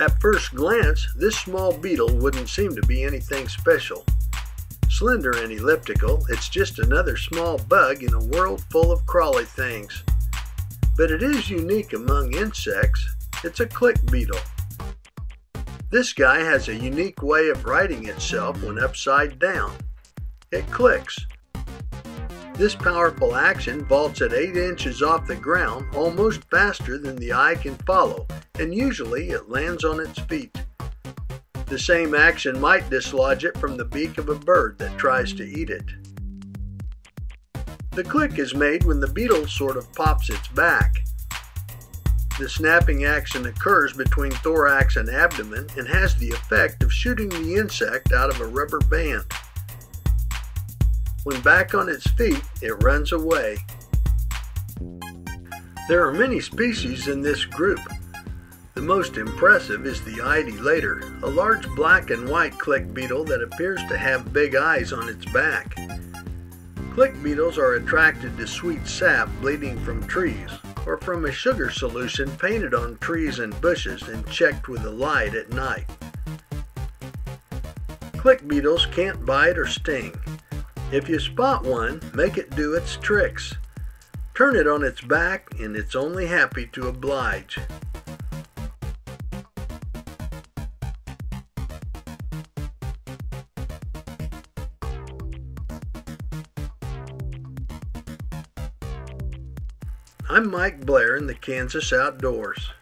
At first glance, this small beetle wouldn't seem to be anything special. Slender and elliptical, it's just another small bug in a world full of crawly things. But it is unique among insects. It's a click beetle. This guy has a unique way of righting itself when upside down. It clicks. This powerful action vaults at 8 inches off the ground almost faster than the eye can follow, and usually it lands on its feet. The same action might dislodge it from the beak of a bird that tries to eat it. The click is made when the beetle sort of pops its back. The snapping action occurs between thorax and abdomen and has the effect of shooting the insect out of a rubber band. When back on its feet, it runs away. There are many species in this group. The most impressive is the eyed elater, a large black and white click beetle that appears to have big eyes on its back. Click beetles are attracted to sweet sap bleeding from trees or from a sugar solution painted on trees and bushes and checked with a light at night. Click beetles can't bite or sting. If you spot one, make it do its tricks. Turn it on its back and it's only happy to oblige. I'm Mike Blair in the Kansas Outdoors.